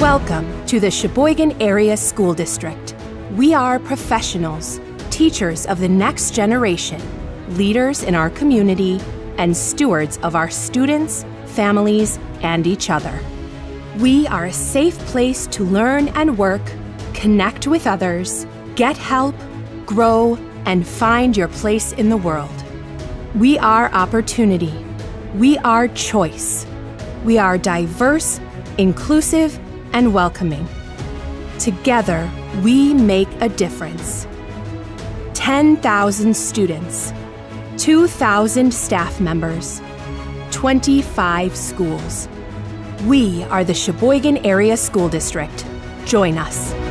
Welcome to the Sheboygan Area School District. We are professionals, teachers of the next generation, leaders in our community, and stewards of our students, families, and each other. We are a safe place to learn and work, connect with others, get help, grow, and find your place in the world. We are opportunity. We are choice. We are diverse, inclusive, and welcoming. Together, we make a difference. 10,000 students, 2,000 staff members, 25 schools. We are the Sheboygan Area School District. Join us.